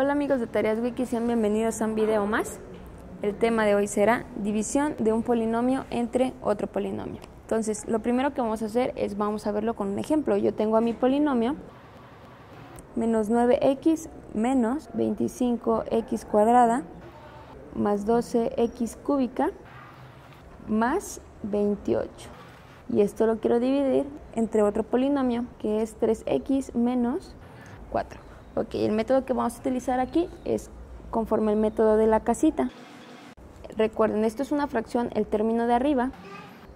Hola amigos de Tareas Wiki, sean bienvenidos a un video más. El tema de hoy será división de un polinomio entre otro polinomio. Entonces, lo primero que vamos a hacer es vamos a verlo con un ejemplo. Yo tengo a mi polinomio menos 9x menos 25x cuadrada más 12x cúbica más 28. Y esto lo quiero dividir entre otro polinomio que es 3x menos 4. El método que vamos a utilizar aquí es conforme el método de la casita. Recuerden, esto es una fracción, el término de arriba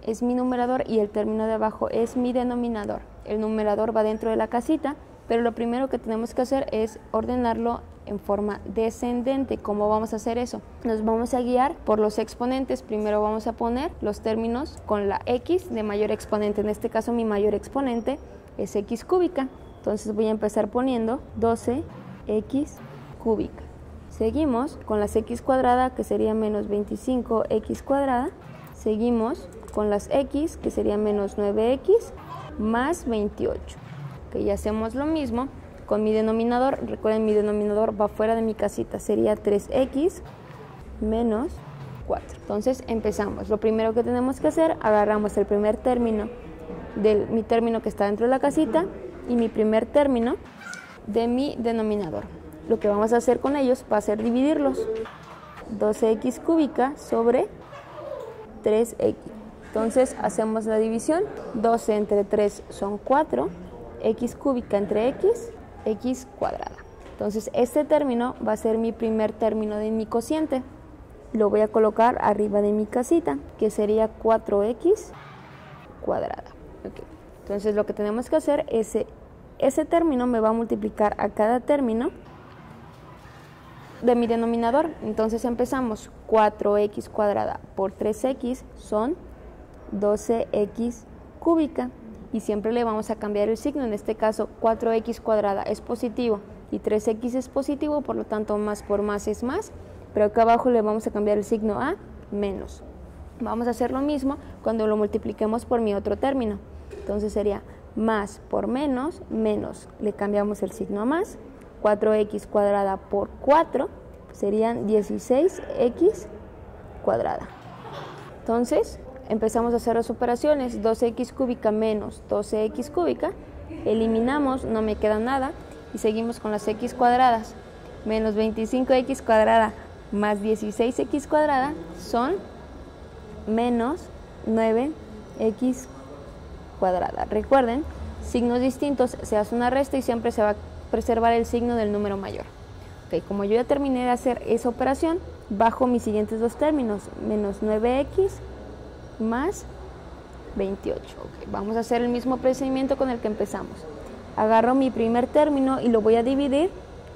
es mi numerador y el término de abajo es mi denominador. El numerador va dentro de la casita, pero lo primero que tenemos que hacer es ordenarlo en forma descendente. ¿Cómo vamos a hacer eso? Nos vamos a guiar por los exponentes. Primero vamos a poner los términos con la x de mayor exponente. En este caso mi mayor exponente es x cúbica. Entonces voy a empezar poniendo 12x cúbica. Seguimos con las x cuadrada que sería menos 25x cuadrada. Seguimos con las x que sería menos 9x más 28. Que ya hacemos lo mismo con mi denominador. Recuerden mi denominador va fuera de mi casita. Sería 3x menos 4. Entonces empezamos. Lo primero que tenemos que hacer, agarramos el primer término de mi término que está dentro de la casita y mi primer término de mi denominador. Lo que vamos a hacer con ellos va a ser dividirlos. 12x cúbica sobre 3x. Entonces hacemos la división. 12 entre 3 son 4. x cúbica entre x, x cuadrada. Entonces este término va a ser mi primer término de mi cociente. Lo voy a colocar arriba de mi casita, que sería 4x cuadrada. Entonces lo que tenemos que hacer es ese término me va a multiplicar a cada término de mi denominador. Entonces empezamos 4x cuadrada por 3x son 12x cúbica y siempre le vamos a cambiar el signo. En este caso 4x cuadrada es positivo y 3x es positivo, por lo tanto más por más es más, pero acá abajo le vamos a cambiar el signo a menos. Vamos a hacer lo mismo cuando lo multipliquemos por mi otro término. Entonces sería más por menos, menos, le cambiamos el signo a más, 4x cuadrada por 4 serían 16x cuadrada. Entonces empezamos a hacer las operaciones, 12x cúbica menos 12x cúbica, eliminamos, no me queda nada, y seguimos con las x cuadradas, menos 25x cuadrada más 16x cuadrada son menos 9x cuadrada. Recuerden, signos distintos, se hace una resta y siempre se va a preservar el signo del número mayor. Ok, como yo ya terminé de hacer esa operación, bajo mis siguientes dos términos, menos 9x más 28. vamos a hacer el mismo procedimiento con el que empezamos. Agarro mi primer término y lo voy a dividir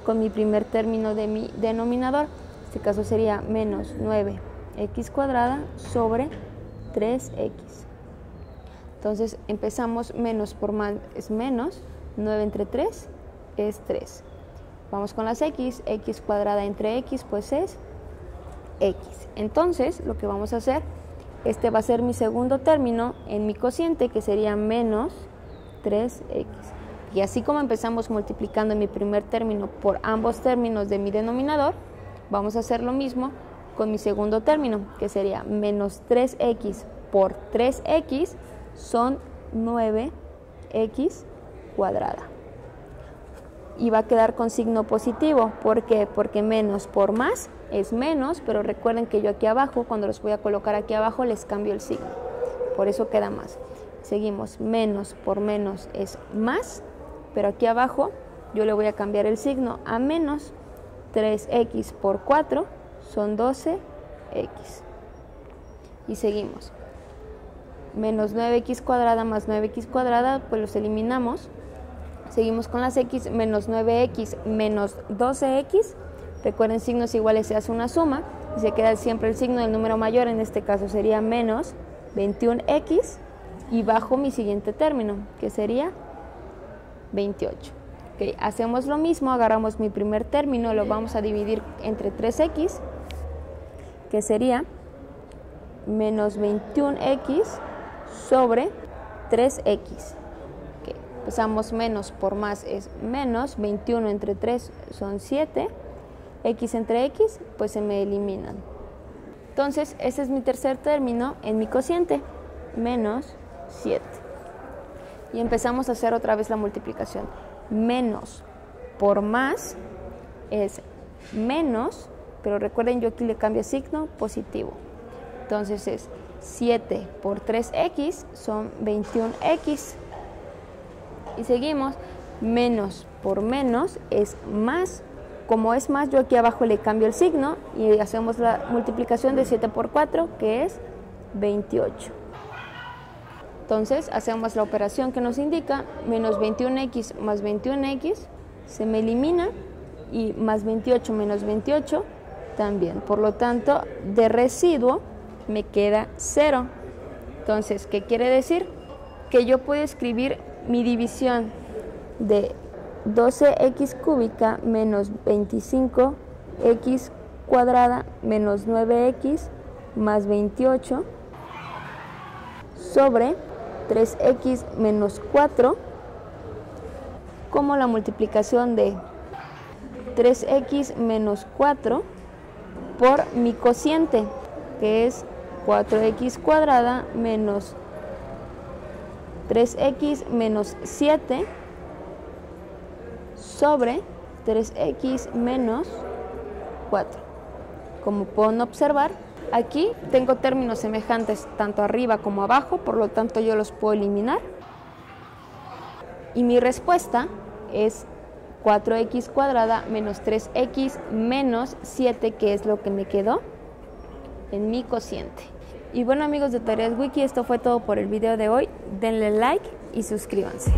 con mi primer término de mi denominador. En este caso sería menos 9x cuadrada sobre 3x. Entonces empezamos menos por más es menos, 9 entre 3 es 3. Vamos con las x, x cuadrada entre x pues es x. Entonces lo que vamos a hacer, este va a ser mi segundo término en mi cociente que sería menos 3x. Y así como empezamos multiplicando mi primer término por ambos términos de mi denominador, vamos a hacer lo mismo con mi segundo término, que sería menos 3x por 3x son 9x cuadrada. Y va a quedar con signo positivo. ¿Por qué? Porque menos por más es menos, pero recuerden que yo aquí abajo, cuando los voy a colocar aquí abajo, les cambio el signo. Por eso queda más. Seguimos, menos por menos es más, pero aquí abajo yo le voy a cambiar el signo a menos. 3x por 4 son 12x. Y seguimos menos 9x cuadrada más 9x cuadrada, pues los eliminamos. Seguimos con las x, menos 9x menos 12x. Recuerden, signos iguales se hace una suma y se queda siempre el signo del número mayor, en este caso sería menos 21x y bajo mi siguiente término, que sería 28. Okay, hacemos lo mismo, agarramos mi primer término, lo vamos a dividir entre 3x, que sería menos 21x sobre 3x. Empezamos menos por más es menos, 21 entre 3 son 7 x entre x, pues se me eliminan. Entonces, ese es mi tercer término en mi cociente, menos 7. Y empezamos a hacer otra vez la multiplicación. Menos por más es menos, pero recuerden yo aquí le cambio signo positivo. Entonces es 7 por 3x son 21x. Y seguimos, menos por menos es más. Como es más, yo aquí abajo le cambio el signo y hacemos la multiplicación de 7 por 4, que es 28. Entonces hacemos la operación que nos indica menos 21x más 21x, se me elimina y más 28 menos 28 también. Por lo tanto, de residuo me queda 0. Entonces, ¿qué quiere decir? Que yo puedo escribir mi división de 12x cúbica menos 25x cuadrada menos 9x más 28 sobre 3x menos 4 como la multiplicación de 3x menos 4 por mi cociente que es 4x cuadrada menos 3x menos 7 sobre 3x menos 4. Como pueden observar, aquí tengo términos semejantes tanto arriba como abajo, por lo tanto yo los puedo eliminar. Y mi respuesta es 4x cuadrada menos 3x menos 7, que es lo que me quedó en mi cociente. Y bueno amigos de Tareas Wiki, esto fue todo por el video de hoy. Denle like y suscríbanse.